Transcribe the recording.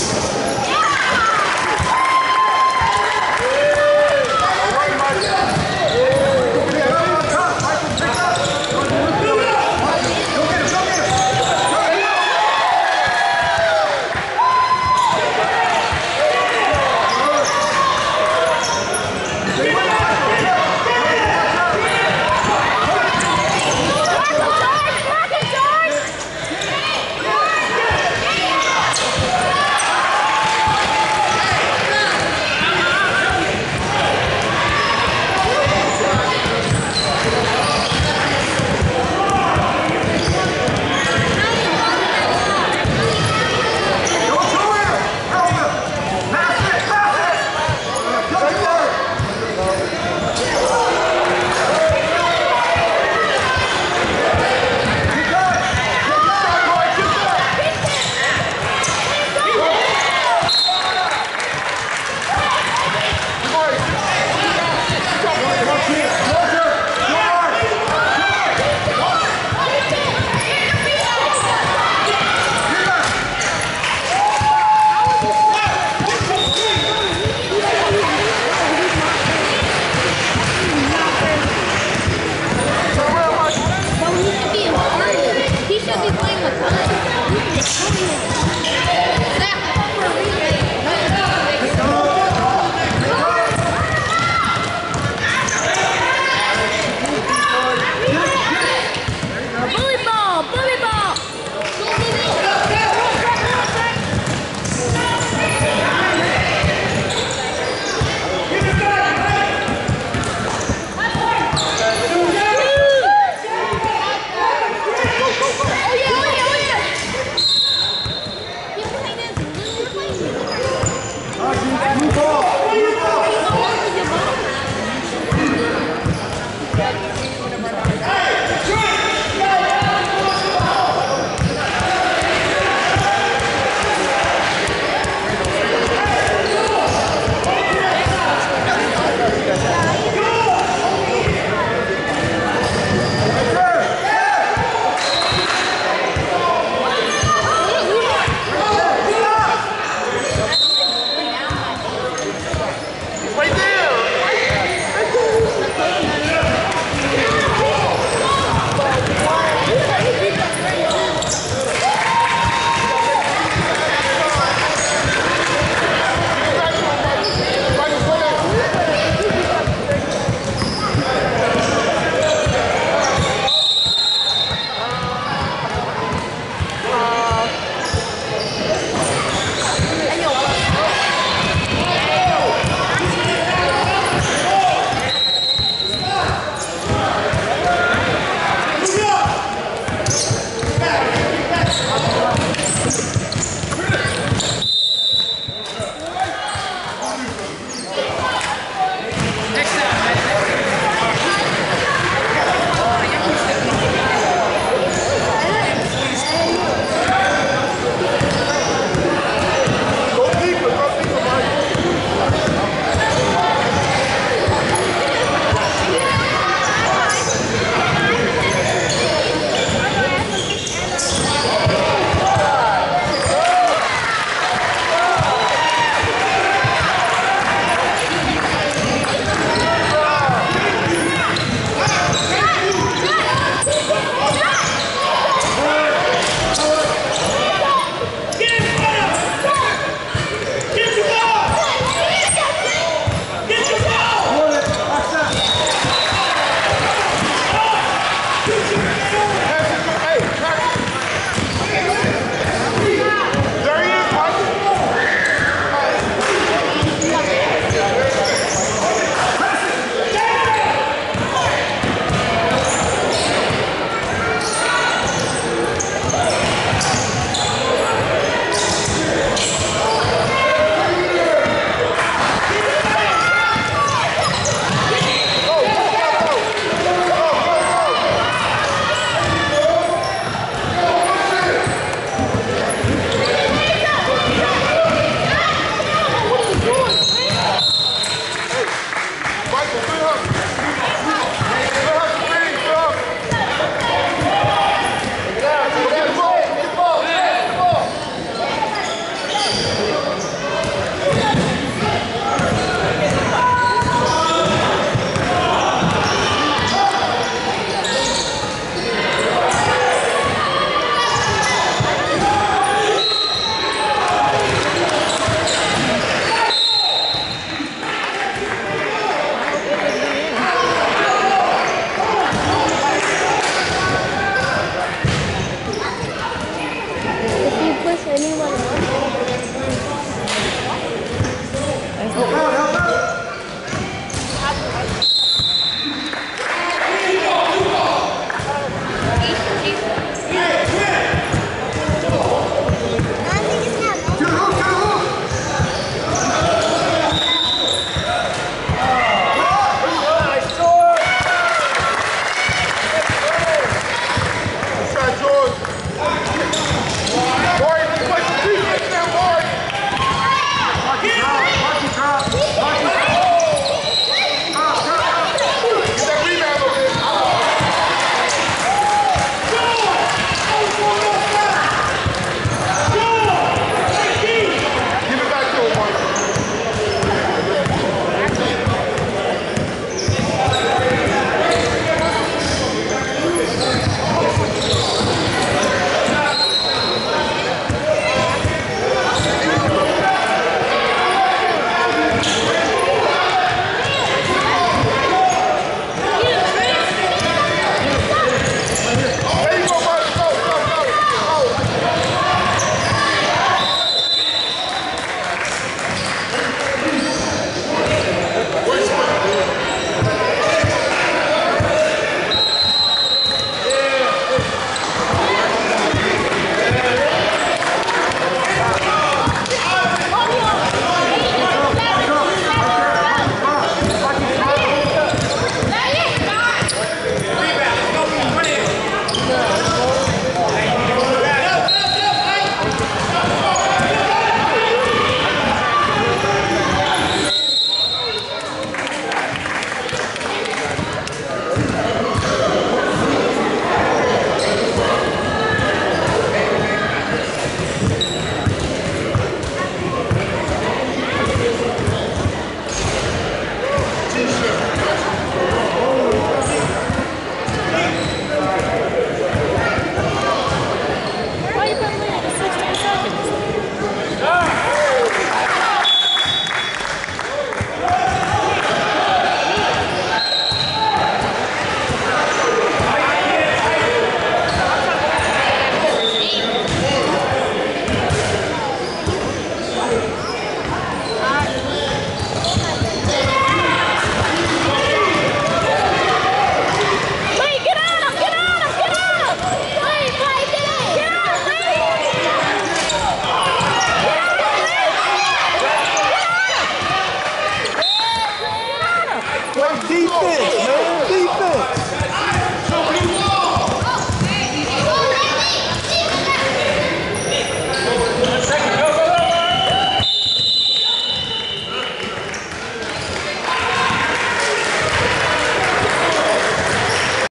Thanks.